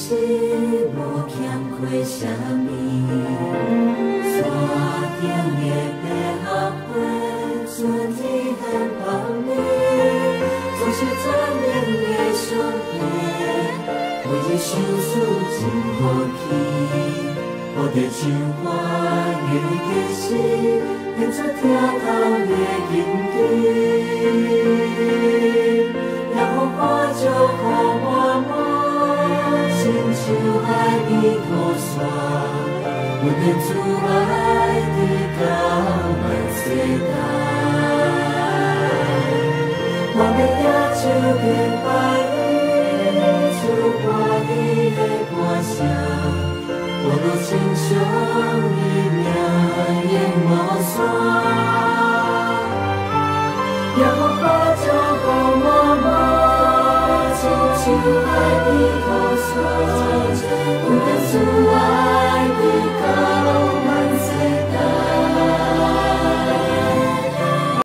是无欠亏什么，山顶的百合花，春天很芳美，总是赞美的上帝，为伊相思真好奇，我的情花月的时，变出听头的温暖慈爱的高万世代。我要野树边摆伊，出歌伊的歌声，我路亲像伊名烟雾散。也好花就好满满，亲像海边。